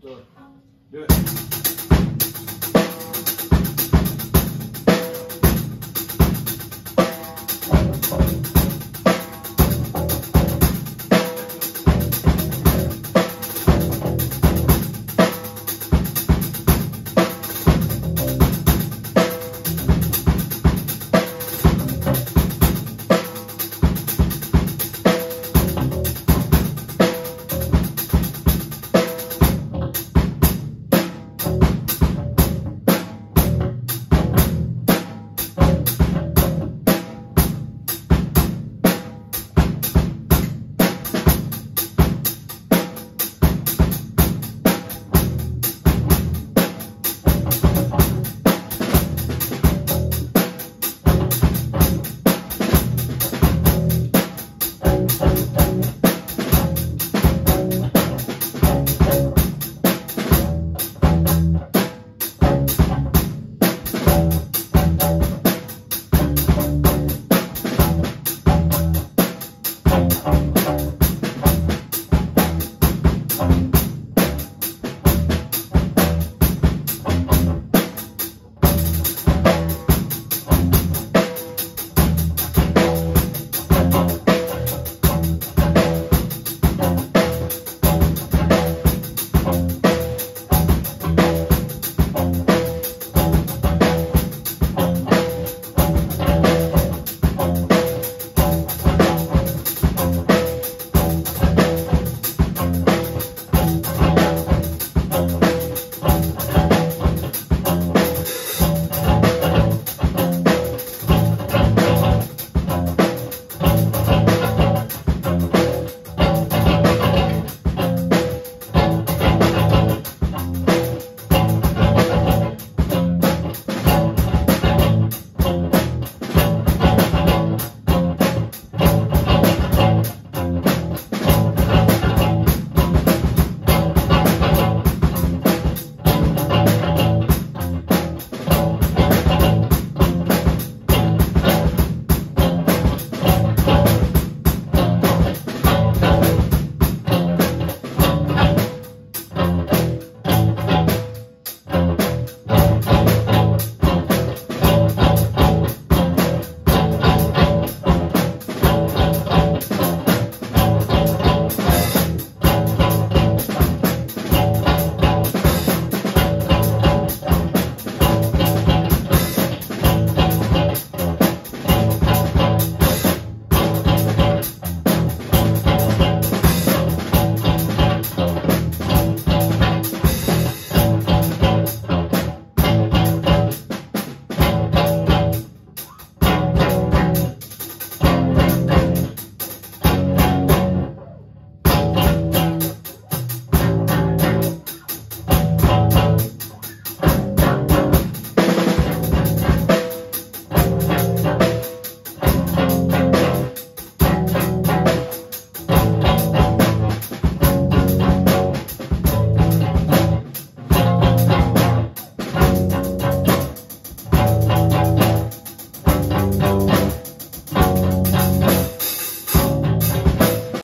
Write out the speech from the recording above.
Do it. Do it.